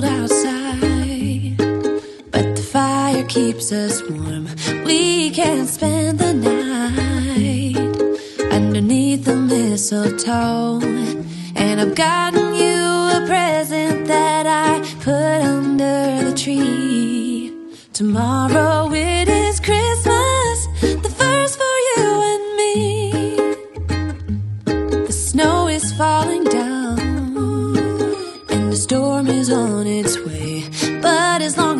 cold outside, but the fire keeps us warm. We can spend the night underneath the mistletoe. And I've gotten you a present that I put under the tree. Tomorrow it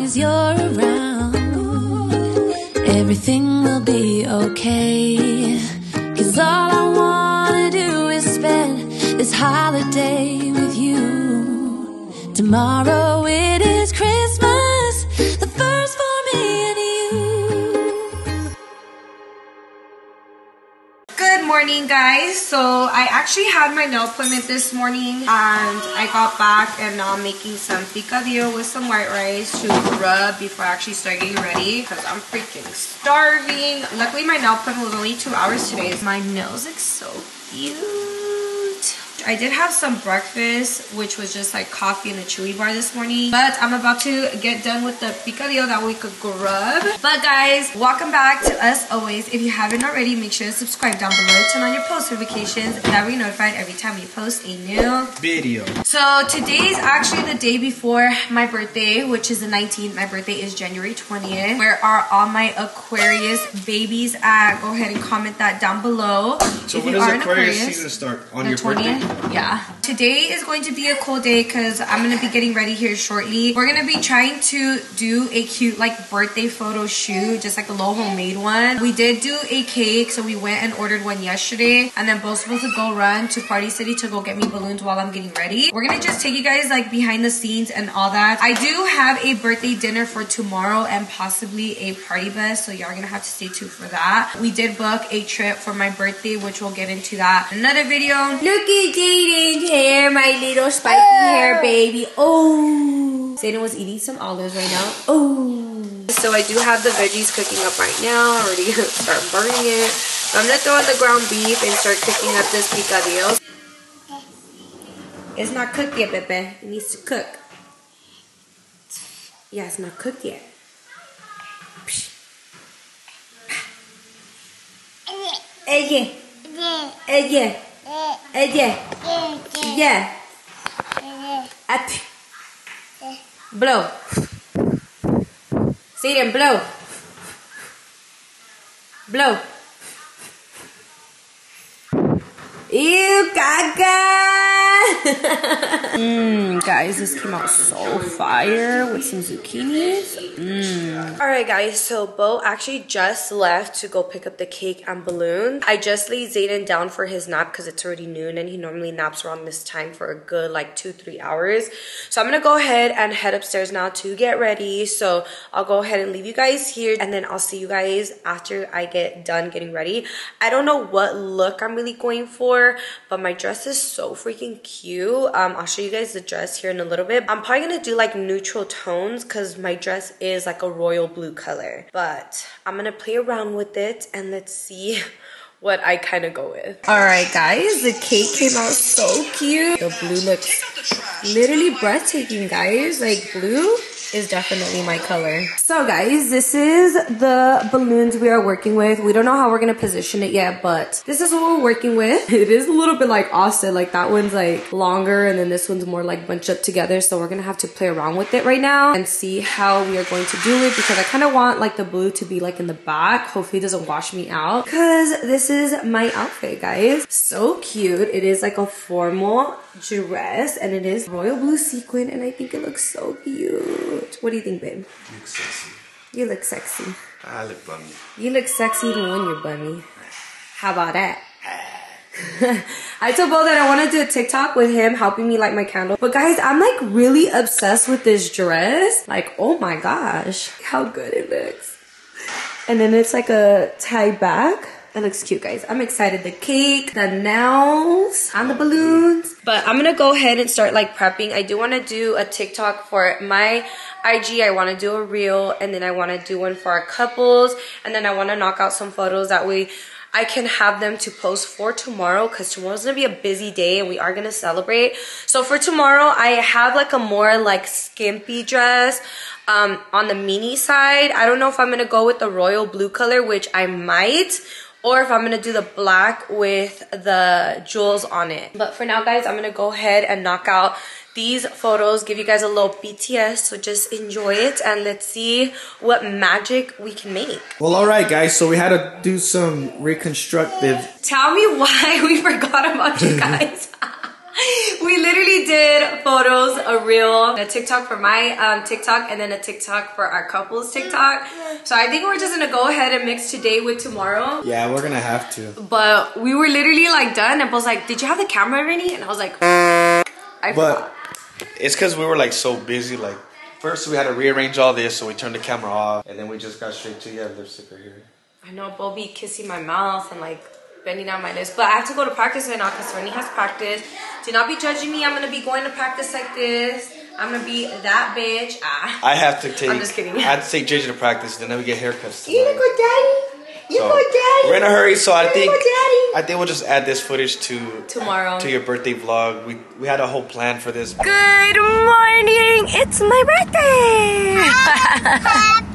as you're around, everything will be okay. Cause all I wanna do is spend this holiday with you. Tomorrow it is Christmas, morning, guys. So I actually had my nail appointment this morning, and I got back, and now I'm making some picadillo with some white rice to rub before I actually start getting ready because I'm freaking starving. Luckily, my nail appointment was only two hours today. My nails look so cute. I did have some breakfast, which was just like coffee and a chewy bar this morning. But I'm about to get done with the picadillo that we could grub. But guys, welcome back to us always. If you haven't already, make sure to subscribe down below. Turn on your post notifications. That way you're notified every time we post a new Video. so today is actually the day before my birthday, which is the 19th. My birthday is January 20th. Where are all my Aquarius babies at? Go ahead and comment that down below. So If when does an Aquarius season start? On your 20th? birthday? Yeah. Today is going to be a cool day because I'm going to be getting ready here shortly. We're going to be trying to do a cute like birthday photo shoot, just like a little homemade one. We did do a cake, so we went and ordered one yesterday. And then both supposed to go run to Party City to go get me balloons while I'm getting ready. We're going to just take you guys like behind the scenes and all that. I do have a birthday dinner for tomorrow and possibly a party bus, so y'all are going to have to stay tuned for that. We did book a trip for my birthday, which we'll get into that in another video. Look Jaden's hair, my little spiky hair baby. Oh. Zayden was eating some olives right now. Oh. So I do have the veggies cooking up right now. Already gonna start burning it. So I'm gonna throw in the ground beef and start cooking up this picadillo. It's not cooked yet, Pepe. It needs to cook. Yeah, it's not cooked yet. Ella. Ella. Ella. Yeah. At. Blow. Them blow. Blow. Ew, caca! Mmm, guys, this came out so fire with some zucchinis. Mmm. Alright, guys, so Beau actually just left to go pick up the cake and balloons. I just laid Zayden down for his nap because it's already noon and he normally naps around this time for a good like two, three hours. So I'm gonna go ahead and head upstairs now to get ready. So I'll go ahead and leave you guys here and then I'll see you guys after I get done getting ready. I don't know what look I'm really going for, but my dress is so freaking cute. Um, I'll show you guys the dress here in a little bit. I'm probably gonna do like neutral tones because my dress is like a royal blue color. But I'm gonna play around with it and let's see what I kind of go with. All right, guys, the cake came out so cute. The blue looks literally breathtaking, guys. Like blue is definitely my color. So guys, this is the balloons we are working with. We don't know how we're gonna position it yet, but this is what we're working with. It is a little bit like Austin, like that one's like longer and then this one's more like bunched up together. So we're gonna have to play around with it right now and see how we are going to do it because I kind of want like the blue to be like in the back. Hopefully it doesn't wash me out because this is my outfit, guys. So cute. It is like a formal dress and it is royal blue sequin and I think it looks so cute. What do you think, babe? Look sexy. You look sexy. I look bummy. You look sexy even when you're bunny. How about that? Ah. I told Beau that I want to do a TikTok with him helping me light my candle. But guys, I'm like really obsessed with this dress. Like, oh my gosh, how good it looks. And then it's like a tie back. It looks cute, guys. I'm excited. The cake, the nails, and the balloons. But I'm gonna go ahead and start like prepping. I do want to do a TikTok for my IG. I want to do a reel, and then I want to do one for our couples, and then I want to knock out some photos. That way, I can have them to post for tomorrow because tomorrow's gonna be a busy day and we are gonna celebrate. So for tomorrow, I have like a more like skimpy dress um, on the mini side. I don't know if I'm gonna go with the royal blue color, which I might, or if I'm gonna do the black with the jewels on it. But for now, guys, I'm gonna go ahead and knock out these photos, give you guys a little BTS, so just enjoy it and let's see what magic we can make. Well, all right, guys. So we had to do some reconstructive. Tell me why we forgot about you guys. we literally did photos, a reel, a TikTok for my um, TikTok, and then a TikTok for our couple's TikTok. So I think we're just gonna go ahead and mix today with tomorrow. Yeah, we're gonna have to. But we were literally like done, and was like, "Did you have the camera ready?" And I was like, "I But forgot." It's because we were like so busy. Like first we had to rearrange all this, so we turned the camera off, and then we just got straight to yeah lipstick right here. I know Bobby kissing my mouth and like bending down my lips, but I have to go to practice right now because Rennie has practice. Do not be judging me. I'm gonna be going to practice like this. I'm gonna be that bitch. Ah. I have to take. I'm just kidding. I have to take JJ to practice, and then we get haircuts. You tonight. go, daddy. You So, go, daddy. We're in a hurry, so I You think go, daddy. I think we'll just add this footage to Tomorrow. to your birthday vlog. We we had a whole plan for this. Good morning. It's my birthday. Happy birthday, mommy!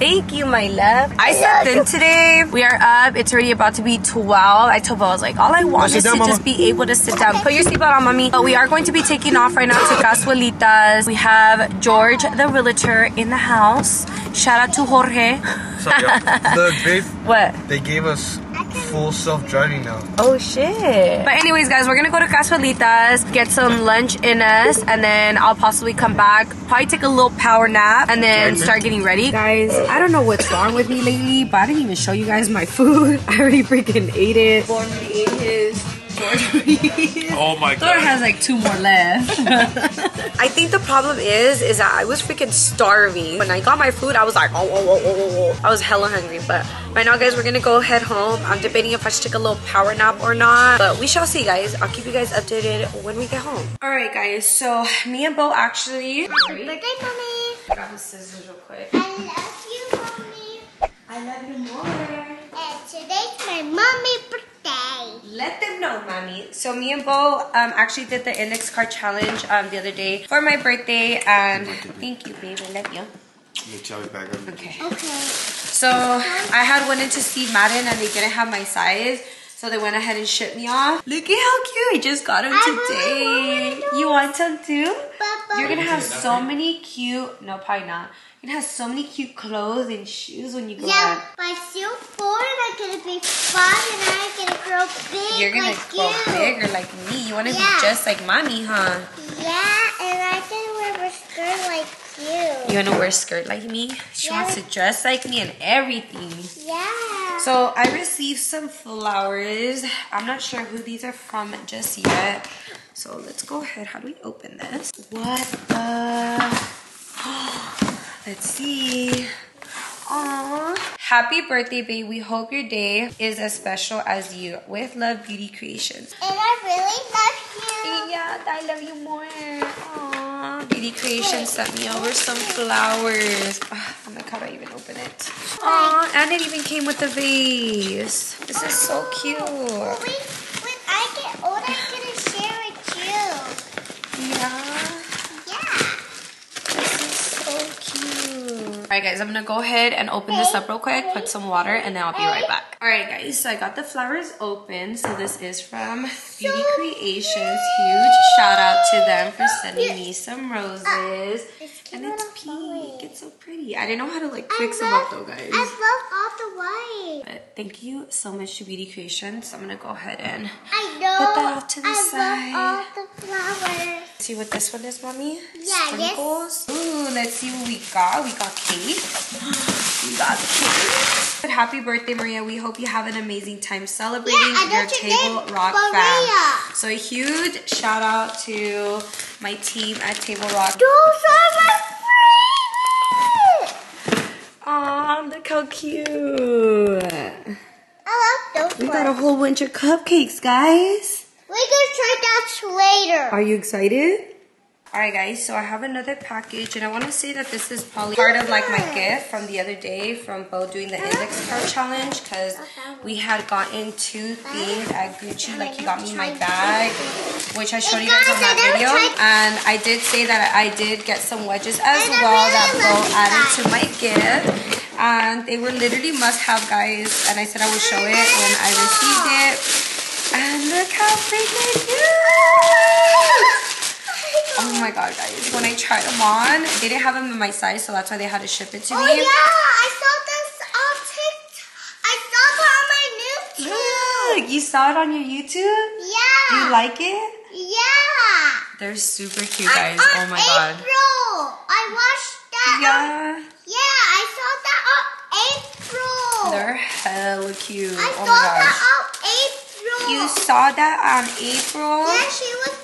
Thank you, my love. I slept in today. We are up. It's already about to be 12. I told Beau, I was like, all I want is down, to mama. just be able to sit down. Put your seatbelt on, mommy. But we are going to be taking off right now to Casualitas. We have George, the realtor, in the house. Shout out to Jorge. So, yeah, look, babe, What? they gave us full self-driving now. Oh shit. But anyways, guys, we're gonna go to Casualitas, get some lunch in us, and then I'll possibly come back, probably take a little power nap, and then start getting ready. Guys, I don't know what's wrong with me lately, but I didn't even show you guys my food. I already freaking ate it. Born already ate his. George already ate his. Oh my Thor has like two more left. I think the problem is, is that I was freaking starving. When I got my food, I was like, oh, oh, oh, oh, oh, oh. I was hella hungry. But right now, guys, we're gonna go head home. I'm debating if I should take a little power nap or not. But we shall see, guys. I'll keep you guys updated when we get home. All right, guys. So me and Beau actually. Happy birthday, mommy! Grab the scissors real quick. I love you, mommy! I love you more. And today's my mommy birthday! Let them know, mommy. So me and Beau um, actually did the index card challenge um, the other day for my birthday, and thank you, babe. I love you. Let me you. Okay. Okay. So I had went into Steve Madden and they didn't have my size. So they went ahead and shipped me off. Look at how cute. I just got them today. really want You want some too? Papa. You're gonna have so many cute, no probably not. You're so many cute clothes and shoes when you go Yeah, out. by soon forward, I'm gonna be five and I'm gonna grow big You're gonna like grow you. bigger like me. You wanna Yeah. be just like mommy, huh? Yeah, and I can wear a skirt like you. You wanna wear a skirt like me? She wants to dress like me and everything. Yeah. So I received some flowers. I'm not sure who these are from just yet. So let's go ahead. How do we open this? What the? Oh, Let's see. Aww. Happy birthday, babe. We hope your day is as special as you. With love, Beauty Creations. and I really love you. Yeah, I love you more. Aww. Beauty Creations sent me over some flowers. Ah, Oh my god, I even open it. Aww, and it even came with a vase. This is so cute. Wait, when I get old, I'm gonna share with you. Yeah, Yeah. this is so Alright guys, I'm gonna go ahead and open this up real quick, put some water, and then I'll be right back. Alright guys, so I got the flowers open. So this is from Beauty Creations. Huge shout out to them for sending me some ah, roses. And it's pink. It's so pretty. I didn't know how to like fix them up though, guys. I love all the white. But thank you so much to Beauty Creations. I'm gonna go ahead and Put that off to the I side. love all the flowers. see what this one is, mommy. Yeah, yes. Sprinkles. Ooh, let's see what we got. We got cake. We got cake. But happy birthday, Maria. We hope you have an amazing time celebrating Yeah, your Table Rock Maria. fam. So a huge shout out to my team at Table Rock. Those are my favorites. Aw, look how cute. I love those We got a whole bunch of cupcakes, guys. We're gonna try that later. Are you excited? Alright guys, so I have another package and I want to say that this is probably part of like my gift from the other day from Beau doing the index card challenge because we had gotten two things at Gucci, like he got me my bag, which I showed you guys on that video. And I did say that I did get some wedges as well that Beau added to my gift. And they were literally must have guys and I said I would show it when I received it. And look how freaking cute! Oh my god, guys. When I tried them on, they didn't have them in my size, so that's why they had to ship it to Oh me. yeah, I saw this on TikTok. I saw that on my YouTube. Look, you saw it on your YouTube? Yeah. Do you like it? Yeah. They're super cute, guys. Oh my god. April. I watched that. on- Yeah. yeah, I saw that on April. They're hella cute. I Oh saw my that on April. You saw that on April? Yeah, she was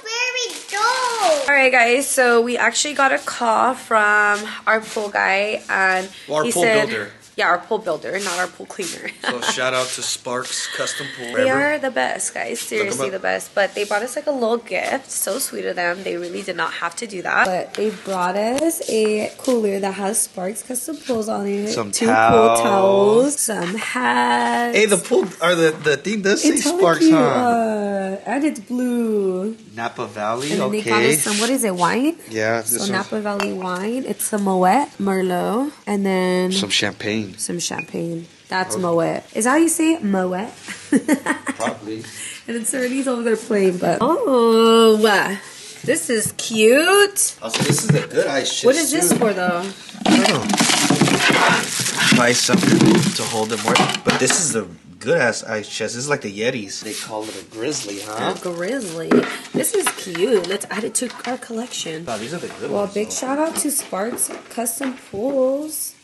dope. Alright guys, so we actually got a call from our pool guy and Our he pool said, builder. Yeah, our pool builder, not our pool cleaner. So shout out to Sparks Custom Pool. They are the best, guys. Seriously, the best. But they brought us like a little gift. So sweet of them. They really did not have to do that. But they brought us a cooler that has Sparks custom pools on it. Some two towels. pool towels, some hats. Hey, the pool or the the thing does say it's Sparks, cute, huh? uh, and it's blue. Napa Valley. And then they got okay. us some. What is it? Wine. yeah, So Napa Valley wine. It's some Moet Merlot, and then some champagne. Some champagne. That's Moet. Is that how you say it? Moet. Probably. And it's Serene's over there playing, but oh, uh, this is cute. Also, this is a good ice chest. What is this too. for though? I. Buy something to hold it more. But this is a good ass ice chest. This is like the Yetis. They call it a grizzly, huh? A grizzly. This is cute. Let's add it to our collection. Wow, these are the good Well, ones. big so shout out to Sparks Custom Pools.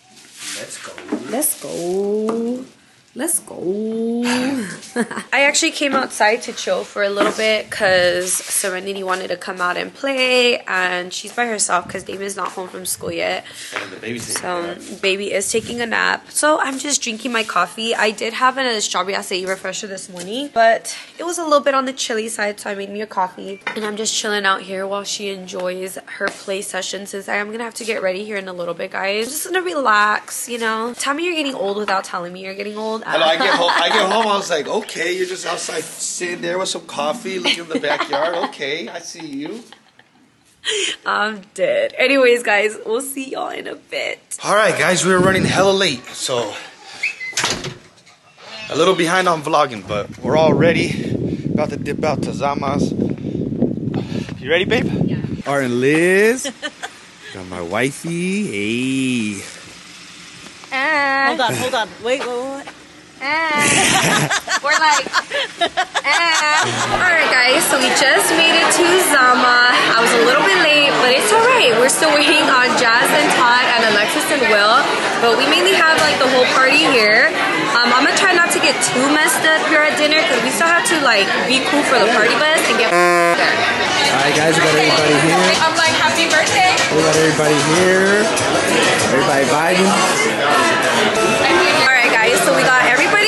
Let's go. Let's go. Let's go. I actually came outside to chill for a little bit because Serenity wanted to come out and play, and she's by herself because Damian's not home from school yet. And the baby's So baby is taking a nap. So I'm just drinking my coffee. I did have a strawberry acai refresher this morning, but it was a little bit on the chilly side, so I made me a coffee. And I'm just chilling out here while she enjoys her play session since I am gonna have to get ready here in a little bit, guys. Just gonna relax, you know. Tell me you're getting old without telling me you're getting old. I know. I get home. I get home. I was like, okay, you're just outside sitting there with some coffee, looking in the backyard. Okay, I see you. I'm dead. Anyways, guys, we'll see y'all in a bit. All right, guys, we were running hella late, so a little behind on vlogging, but we're all ready. About to dip out to Zama's. You ready, babe? Yeah. Art and Liz. Got my wifey. Hey. Hold eh. on, hold on. Wait, wait, wait. We're like, eh. all right, guys. So we just made it to Zama. I was a little bit late, but it's all right. We're still waiting on Jazz and Todd and Alexis and Will, but we mainly have like the whole party here. Um, I'm gonna try not to get too messed up here at dinner because we still have to like be cool for the party bus and get there. All right, guys, we got everybody here. I'm like, happy birthday. We got everybody here. Everybody vibing. So we got everybody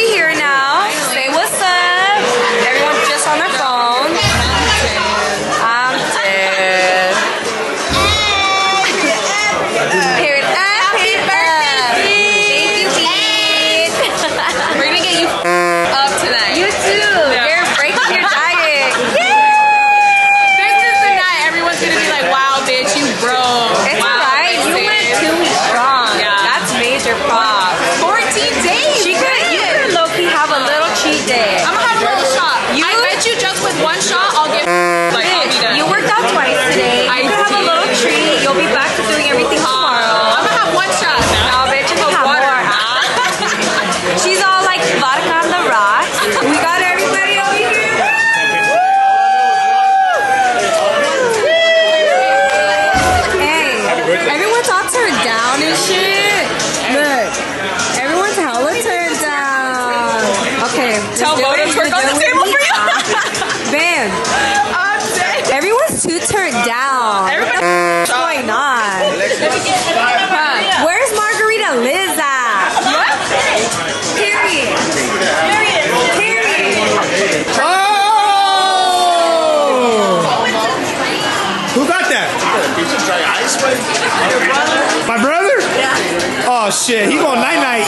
Oh shit, he going night night.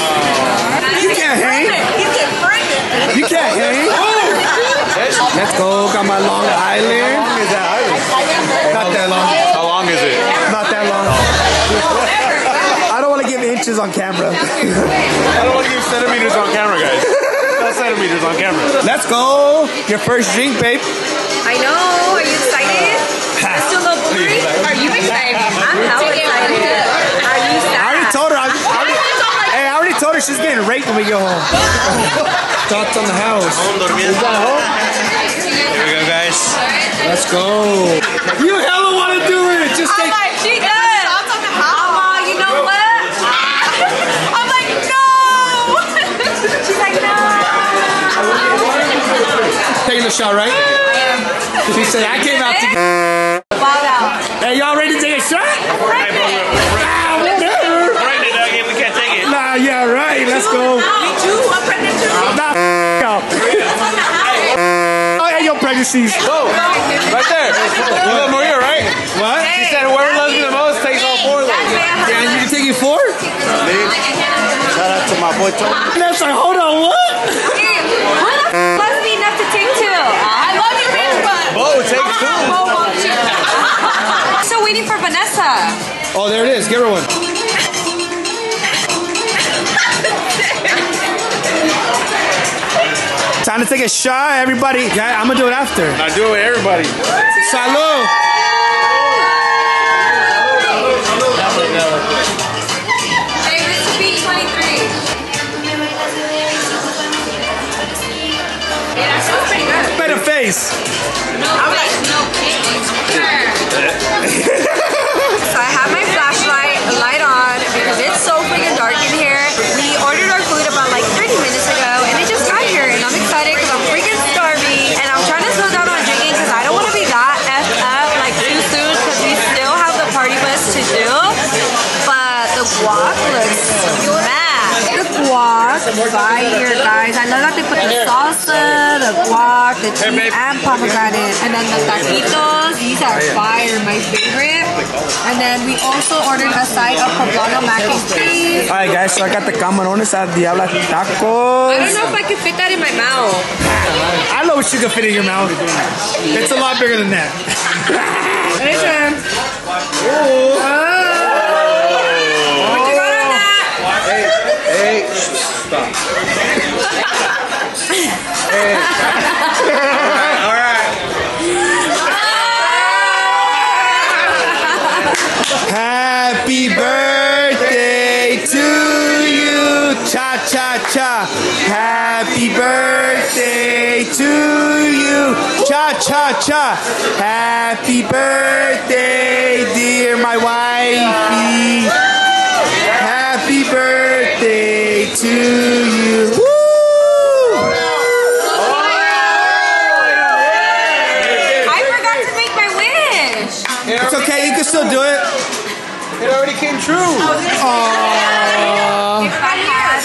You can't hang. You can't front it. You can't hang. Oh. Let's go. Got my Long Island. How long is that island? Not that long. How long is it? Not that long. I don't want to give inches on camera. I don't want to give centimeters on camera, guys. No centimeters on camera. Let's go. Your first drink, babe. I know. Are you excited? Still no blurry? Are you excited? I'm hella excited. Are you I already sad? told her. I, I already, hey, I already she's getting raped when we go home. Thoughts on the house? Is that home? Here we go, guys. Let's go. You hella want to do it. Just I'm take. like, she good. Mama, you know what? I'm like, no. She's like, no. Taking the shot, right? She said, I came out to. Ball out. Hey, y'all ready to take a shot? Ah, whatever. We can't take it. Nah. Let's go. Me too. I'm pregnant too. Nah, out. Oh, yeah, your pregnancies. Whoa, right there. You love Maria, right? What? She said whoever loves me the most takes all four of them. Yeah, you can take it four? Shout out to my boy Tony. That's like, hold on, what? Must be enough to take two. I love you, bitch, but Beau, take two. Beau wants you. Waiting for Vanessa. Oh, there it is. Give her one. Time to take a shot, everybody. Yeah, I'm gonna do it after. I do it with everybody. Salud. Hey, this is B23. Yeah, that sounds pretty good. Better face. I'm like, no the guac, the cheese, and pomegranate. And then the taquitos, these are fire, my favorite. And then we also ordered a side of poblano mac and cheese. All right, guys. So I got the camarones at Diabla Tacos. I don't know if I can fit that in my mouth. I know what you can fit in your mouth. It's a lot bigger than that. Listen. Ooh. What you got on that? Hey, stop. All right. Happy birthday to you. Cha cha cha. Happy birthday to you. Cha cha cha. Happy birthday, dear my wifey. True. Aww. If I had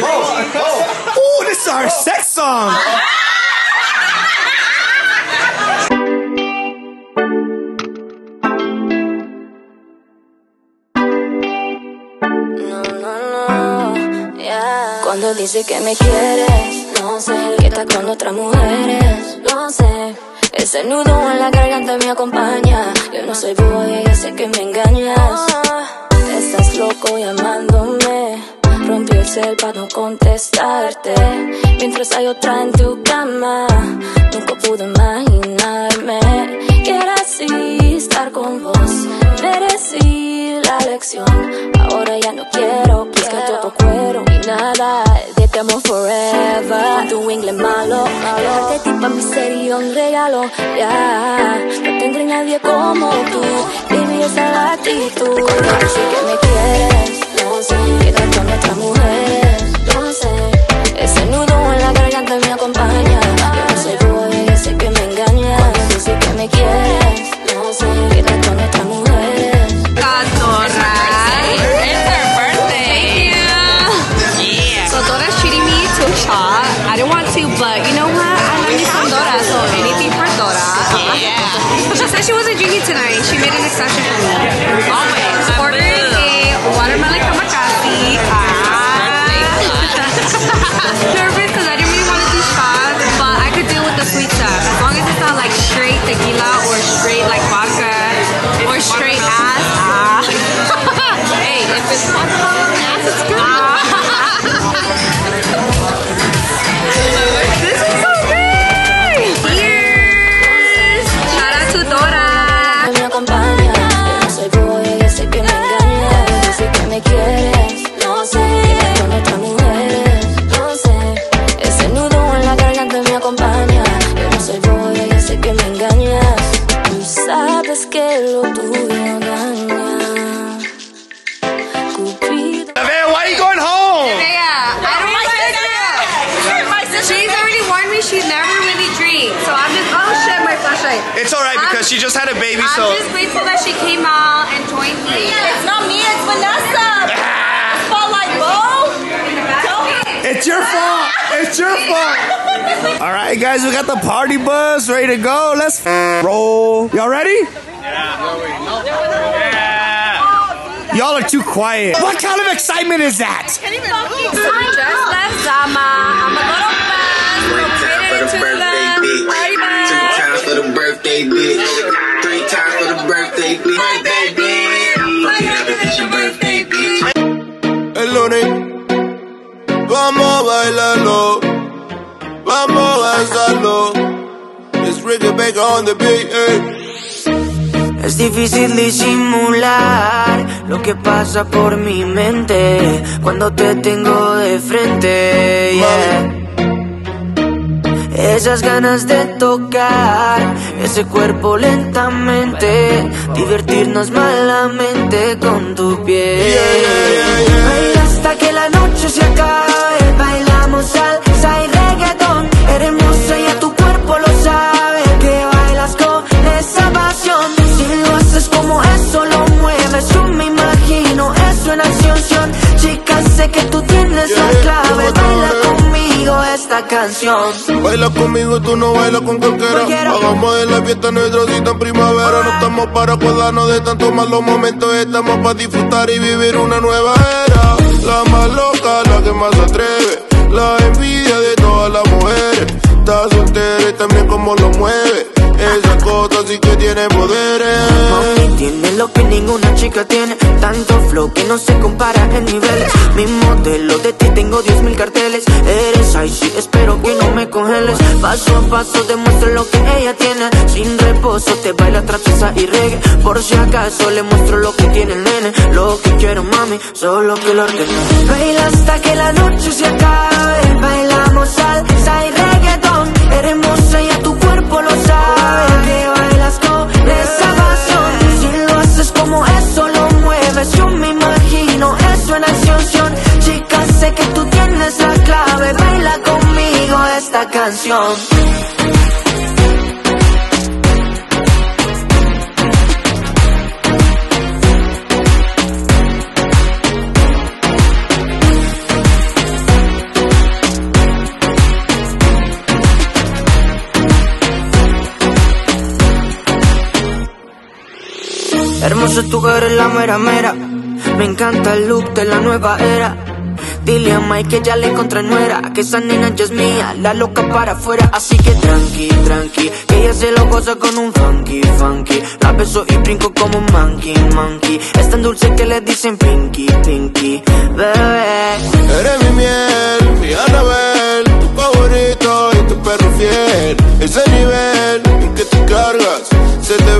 one this is our sex song. No, no, no, yeah. Cuando dice que me quieres, no sé. Que estás con otras mujeres, no sé. Ese nudo en la garganta me acompaña. Yo no soy boya, ya sé que me engañas. Estás loco llamándome. Rompí el cel para no contestarte. Mientras hay otra en tu cama, nunca pude imaginarme que era así estar con vos. Merecí la lección. Ahora ya no quiero ni nada de te amo forever. Tu inglés malo, malo. Dejarte tipo mi sería un regalo. Ya, no tendré nadie como tú. Baby, esa es la actitud. Sé que me quieres, no sé. Que estás con otras mujeres, no sé. Ese nudo en la garganta me acompaña. No boya, yo sé que me engañas. Dice que me quieres, no sé. An exception. Always. Roll. Y'all ready? Yeah. Y'all are too quiet. What kind of excitement is that? So we just left Zama. I'm a little fast. One time for the birthday bitch. party Two bus. times for the birthday bitch. Three times for the birthday bitch. Birthday bitch. Fuck it up if it's your birthday bitch. el lunes. Vamos a On the beat, eh. Es difícil disimular lo que pasa por mi mente cuando te tengo de frente. yeah. Esas ganas de tocar ese cuerpo lentamente, divertirnos malamente con tu piel. Baila hasta que la noche se acabe, bailamos salsa y reggaetón. Eres hermosa y a tu cuerpo lo sabe, como eso, lo mueves, yo me imagino eso en acción. Chica, sé que tú tienes la clave, baila conmigo esta canción. Baila conmigo, tú no bailas con cualquiera. Cualquiera. Hagamos de la fiesta nuestra cita en primavera. No estamos para acordarnos de tantos malos momentos. Estamos para disfrutar y vivir una nueva era. La más loca, la que más se atreve. La envidia de todas las mujeres. Está soltera y también como lo mueve. Esa cosa sí que tiene poderes. Mami tiene lo que ninguna chica tiene. Tanto flow que no se compara en niveles. Mi modelo de ti tengo diez mil carteles. Eres icy, espero que no me congeles. Paso a paso demuestro lo que ella tiene. Sin reposo te baila trapeza y reggae. Por si acaso le muestro lo que tiene el nene. Lo que quiero mami, solo que lo ordene. Baila hasta que la noche se acabe. Bailamos salsa y reggaetón Eres hermosa y tu cuerpo lo sabe. Que bailas con esa pasión Si lo haces como eso lo mueves. Yo me imagino eso en acción Chica, sé que tú tienes la clave. Baila conmigo esta canción Hermoso tu eres la mera mera. Me encanta el look de la nueva era. Dile a Mike que ya le encontré nuera Que esa nena ya es mía, la loca para afuera. Así que tranqui, tranqui Que ella se lo goza con un funky, funky. La beso y brinco como un monkey, monkey. Es tan dulce que le dicen pinky, pinky Bebé. Eres mi miel, mi Anabel, tu favorito y tu perro fiel. Ese nivel en que te cargas,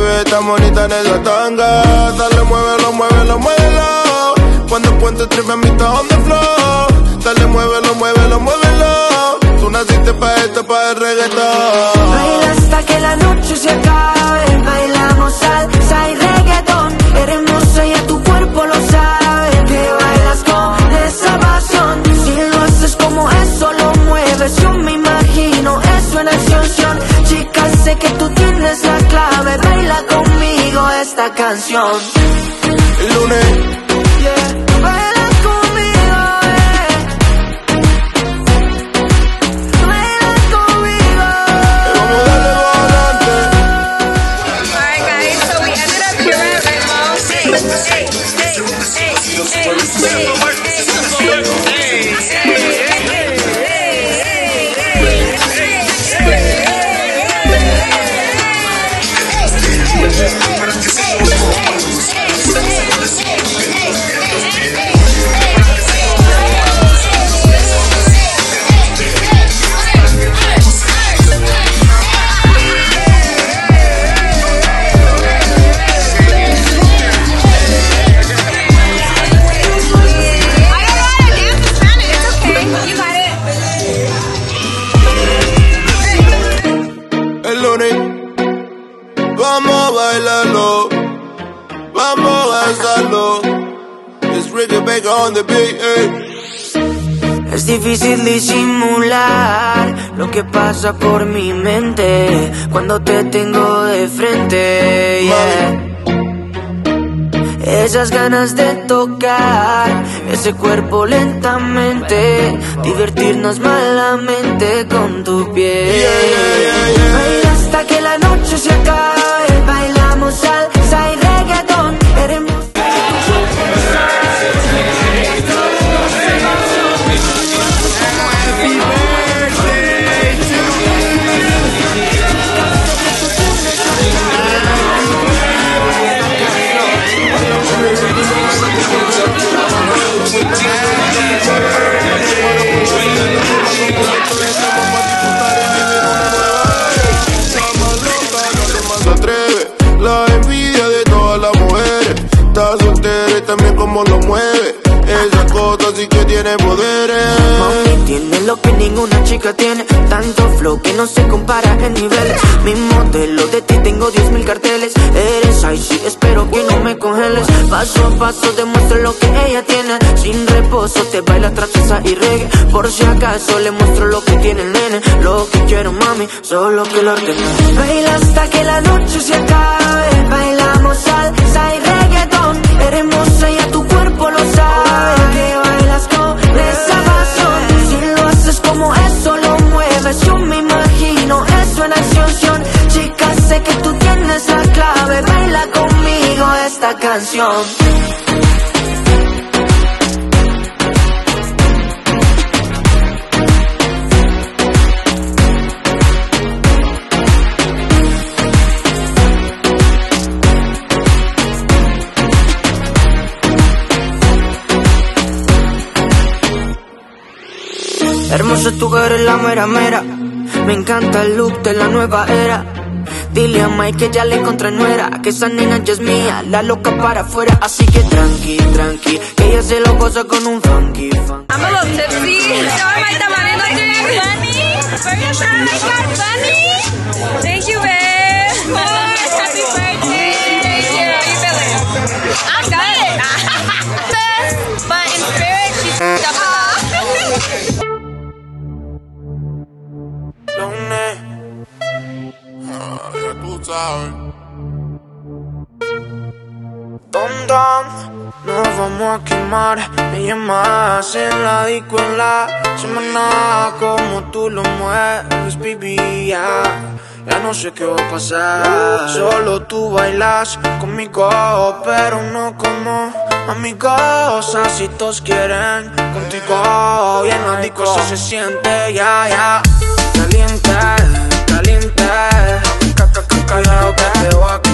se te ve tan bonita en esa tanga. Dale, muévelo, muévelo, muévelo. Cuando puente tripe mitad on the floor. Dale, muévelo, muévelo, muévelo. Tú naciste pa' esto, pa' el reggaetón. Baila hasta que la noche se acabe Bailamos salsa y reggaetón Eres hermosa y a tu cuerpo lo sabe Que bailas con esa pasión Si lo haces como eso lo mueves Yo me imagino eso en acción Chica, Sé que tú tienes la clave, baila conmigo esta canción. Lunes, yeah. baila conmigo, baila conmigo. Vamos a darle para adelante. Alright guys, so we ended up here at Venmo. Hey, hey, hey, hey, hey, hey. On the beat, ey. Es difícil disimular lo que pasa por mi mente cuando te tengo de frente. yeah. Esas ganas de tocar ese cuerpo lentamente, divertirnos malamente con tu piel. Baila hasta que la noche se acabe, bailamos salsa no se compara en niveles Mi modelo de ti tengo 10 mil carteles. Eres sí, espero que no me congeles. Paso a paso demuestro lo que ella tiene. Sin reposo te baila trapeza y reggae. Por si acaso le muestro lo que tiene el nene. Lo que quiero mami, solo que lo ordene. Baila hasta que la noche se acabe. Bailamos salsa y reggaetón. Eres y que tú tienes la clave. Baila conmigo esta canción. Hermoso tu eres la mera mera. Me encanta el look de la nueva era Dile a Mike que ya le encontré nuera Que esa nena ya es mía, la loca para afuera Así que tranqui, tranqui Que ella se lo goza con un funky, funky I'm a little tipsy. Tamarindo drink. Funny? Thank you, babe. Happy birthday. Thank you. How you feeling? I'm good. but in spirit, she's up sabes Dom dom, nos vamos a quemar. Me llamas en la disco en la semana. Como tú lo mueves, baby, ya. No sé qué va a pasar. Solo tú bailas conmigo Pero no como amigos. Así todos quieren contigo. Y en la disco se siente, ya, ya. Caliente, caliente Callado que te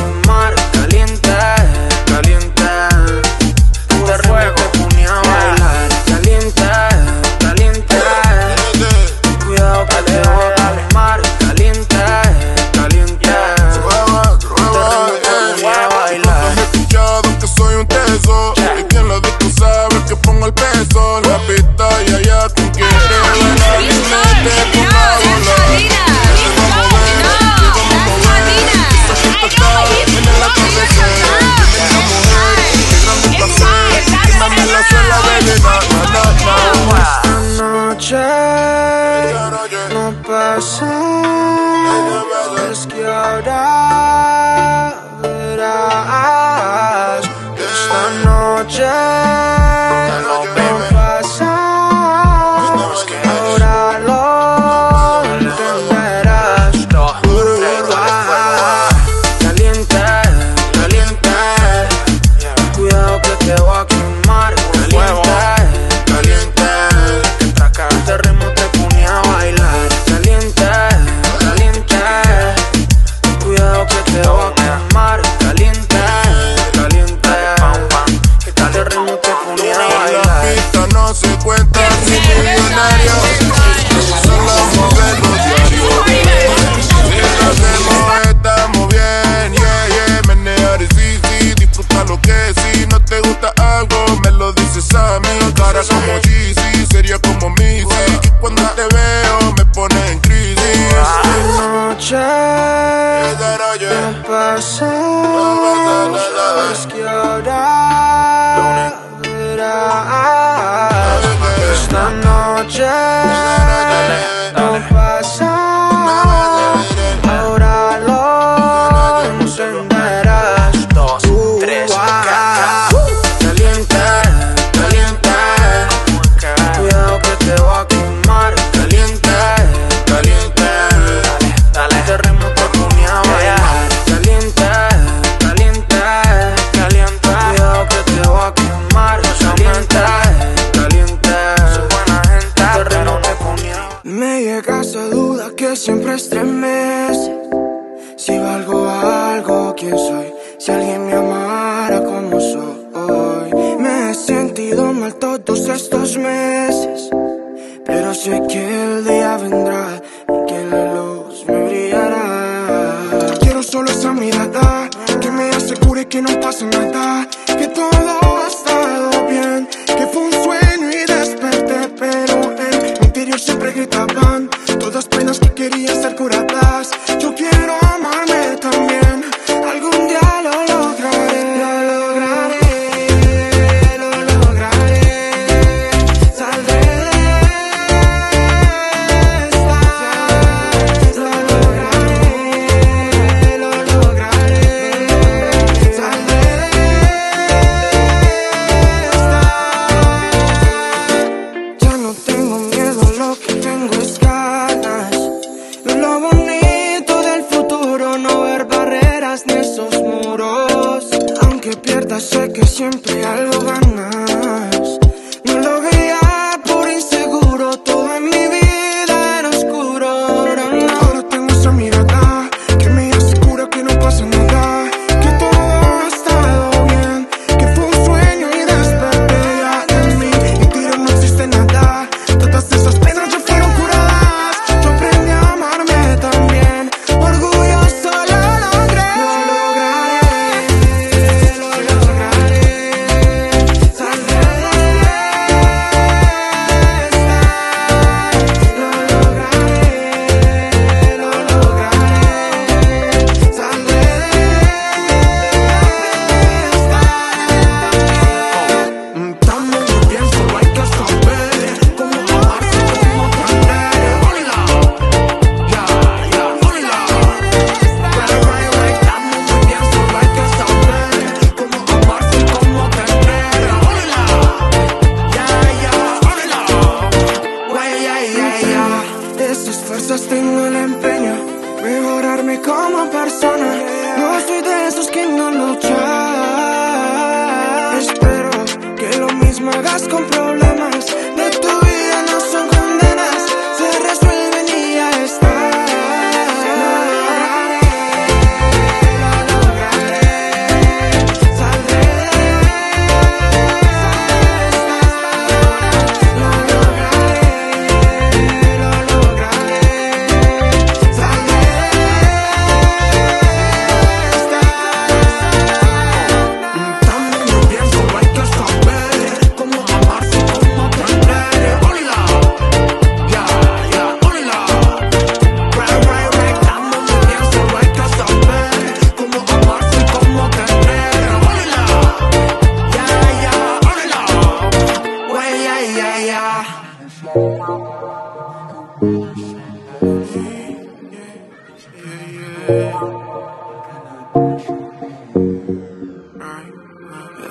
谁？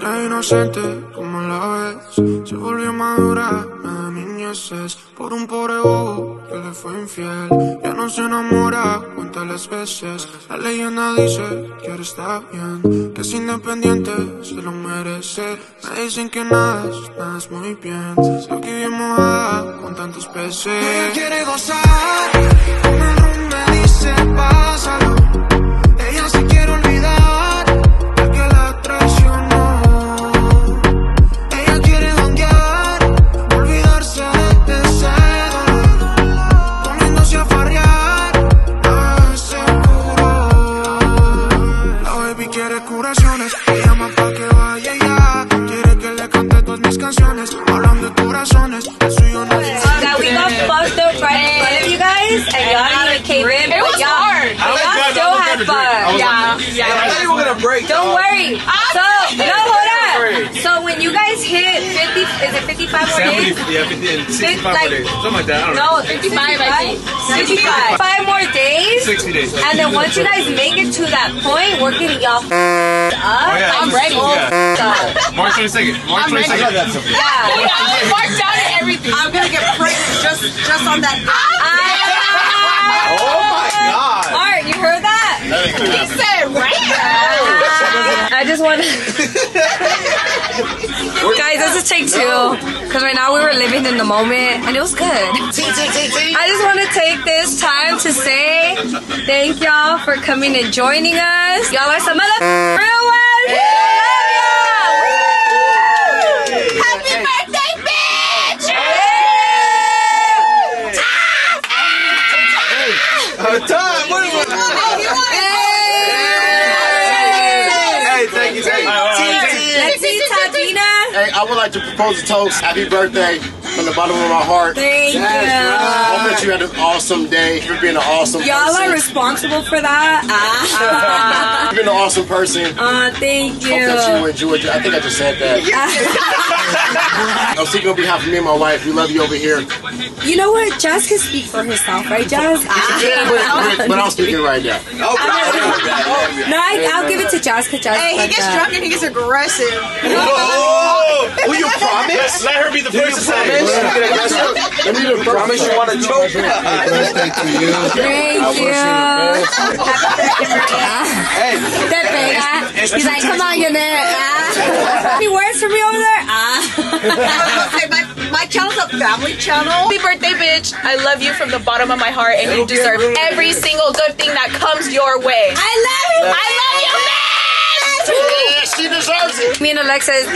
Era inocente como la vez, se volvió madura, nada niñeces, por un pobre bobo que le fue infiel. Ya no se enamora, cuenta las veces, la leyenda dice que ahora está bien, que es independiente, se lo merece. Me dicen que nadas, nadas muy bien, lo que bien mojada con tantos peces. Ella quiere gozar, con el me dice pásalo. 65 like, more days. Like 65, five think. more days? 60 days. And then once you guys make it to that point, we're getting y'all up. Oh, yeah, I'm ready. Yeah. March 22nd. March 22nd. I got something. Yeah. You know, marked down to everything. I'm going to get pregnant just, just on that. Ah! Oh, my God. All right, you heard that? He said, right? I just want to... Guys, this is take two. Because right now we were living in the moment and it was good. I just want to take this time to say thank y'all for coming and joining us. Y'all are some of the real ones. Happy birthday, bitch! Uh, Todd, what is Hey, thank you, thank you. Let's see Tadina. Hey, I would like to propose a toast. Happy birthday from the bottom of my heart. Thank you. I hope that you had an awesome day. You're being an awesome Y'all person. are responsible for that. You've been an awesome person. Uh, thank you. Hope that you you. enjoyed it. I think I just said that. I'm speaking on behalf of me and my wife. We love you over here. You know what? Jazz can speak for herself, right, Jazz? But, but, but I'm speaking right now. Okay. No, I, I'll give it to Jazz because Jazz. Hey, he gets that. drunk and he gets aggressive. Will you promise? Let her be the first to say. Let Promise you want to choke. Birthday to you. Thank you. Hey, Pepe, ah. He's like, come on, get there. Ah. Any words for me over there? Ah. my, my channel's a family channel. Happy birthday, bitch. I love you from the bottom of my heart, and you deserve every single good thing that comes your way. I love you. I love you, bitch! She deserves it. Me and Alexis.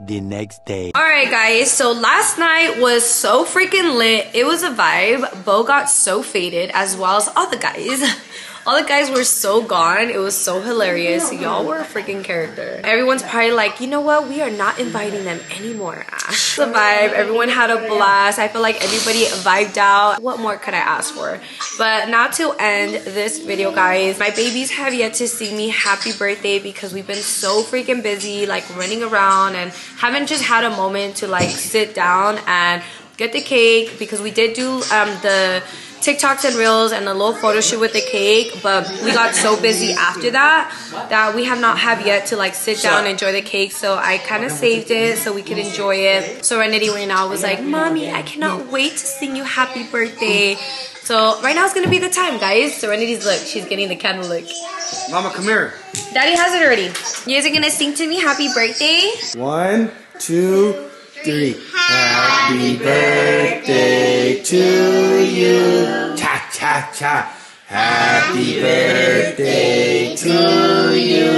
The next day. All right, guys. So last night was so freaking lit. It was a vibe. Beau got so faded, as well as all the guys. All the guys were so gone. It was so hilarious. Y'all were a freaking character. Everyone's probably like, you know what? We are not inviting them anymore. The vibe. Everyone had a blast. I feel like everybody vibed out. What more could I ask for? But not to end this video, guys. My babies have yet to see me happy birthday because we've been so freaking busy, like running around and haven't just had a moment to like sit down and get the cake because we did do um, the TikToks and Reels and a little photo shoot with the cake, but we got so busy after that that we have not have yet to like sit down and enjoy the cake. So I kind of saved it so we could enjoy it. Serenity right now was like, "Mommy, I cannot wait to sing you happy birthday." So right now is gonna be the time, guys. Serenity's look, she's getting the candle look. Mama, come here. Daddy has it already. You guys are gonna sing to me happy birthday. One, two, three. Happy birthday to you. Cha cha cha. Happy birthday to you.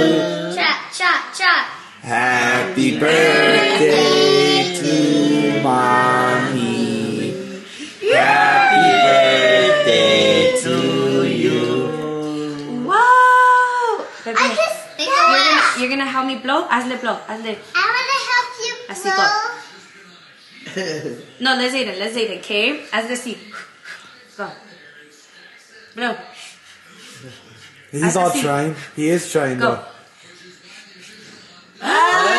Cha, cha, cha. Happy birthday to mommy. Happy birthday to you. Whoa! Baby, I just you're gonna, you're gonna help me blow? Hazle blow. Hazle. I want to help you Así blow. No, let's eat it. Let's eat it, okay? Hazle así. Go. Blow. He's all trying. He is trying Go. though. Ah.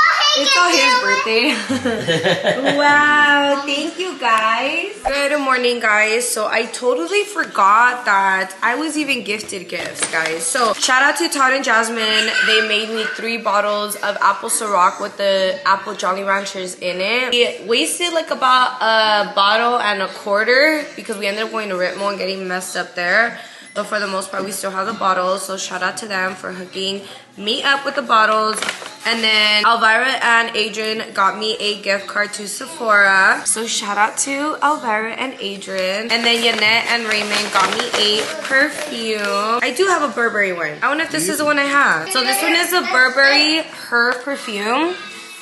It's all his birthday. wow, thank you guys. Good morning, guys. So I totally forgot that I was even gifted gifts, guys. So shout out to Todd and Jasmine. They made me three bottles of apple Ciroc with the apple Jolly Ranchers in it. We wasted like about a bottle and a quarter because we ended up going to Ritmo and getting messed up there. But for the most part, we still have the bottles. So shout out to them for hooking me up with the bottles. And then Elvira and Adrian got me a gift card to Sephora. So shout out to Elvira and Adrian. And then Yanette and Raymond got me a perfume. I do have a Burberry one. I wonder if this is the one I have. So this one is a Burberry Her perfume.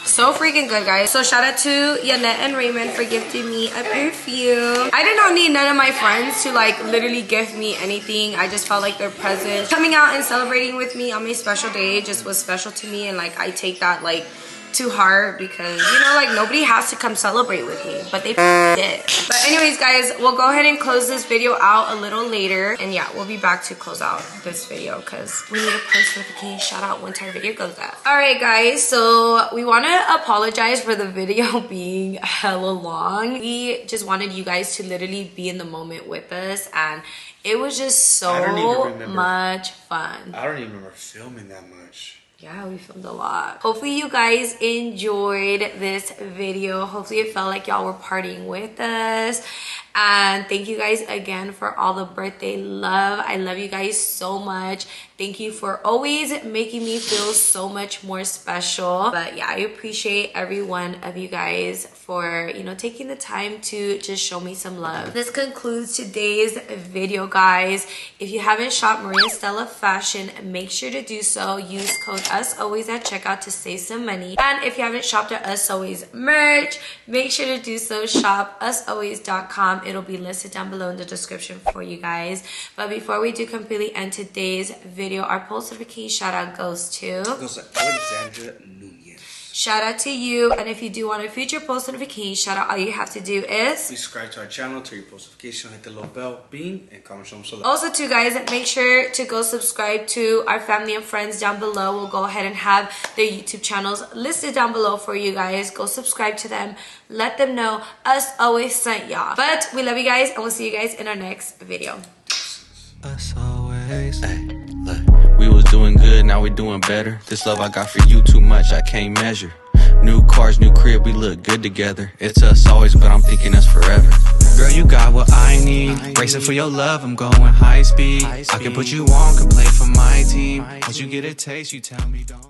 So freaking good, guys. So shout out to Yanette and Raymond for gifting me a perfume. I did not need none of my friends to like literally gift me anything. I just felt like their presence coming out and celebrating with me on my special day just was special to me. And like I take that like to hard because you know like nobody has to come celebrate with me but they did but anyways guys we'll go ahead and close this video out a little later. And yeah we'll be back to close out this video because we need a post notification. Shout out once our video goes out all right guys so we want to apologize for the video being hella long. We just wanted you guys to literally be in the moment with us and it was just I don't even so much fun. I don't even remember filming that much. Yeah, we filmed a lot. Hopefully you guys enjoyed this video. Hopefully it felt like y'all were partying with us. And thank you guys again for all the birthday love. I love you guys so much. Thank you for always making me feel so much more special. But yeah, I appreciate every one of you guys for, you know, taking the time to just show me some love. This concludes today's video, guys. If you haven't shopped Maria Estella Fashion, make sure to do so. Use code US Always at checkout to save some money. And if you haven't shopped at Us Always merch, make sure to do so. Shop usalways.com. It'll be listed down below in the description for you guys. But before we do completely end today's video, our post notification shout out goes to Goes to Alexandra Nunez. Shout out to you. And if you do want a future post notification shout out, all you have to do is subscribe to our channel, turn your post notification, hit the little bell, bean, and comment some love. Also, too, guys, make sure to go subscribe to our family and friends down below. We'll go ahead and have their YouTube channels listed down below for you guys. Go subscribe to them. Let them know us always sent y'all. But we love you guys, and we'll see you guys in our next video. Us always. Hey, look, we was doing good, now we doing better. This love I got for you too much, I can't measure. New cars, new crib, we look good together. It's us always, but I'm thinking us forever. Girl, you got what I need. Racing for your love, I'm going high speed. I can put you on, can play for my team. Once you get a taste, you tell me don't.